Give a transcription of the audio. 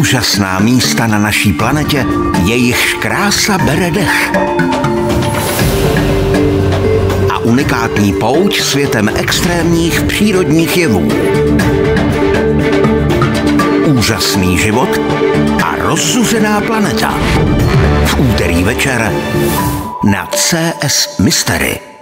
Úžasná místa na naší planetě, jejichž krása bere dech. A unikátní pouť světem extrémních přírodních jevů. Úžasný život a rozzuřená planeta. V úterý večer na CS Mystery.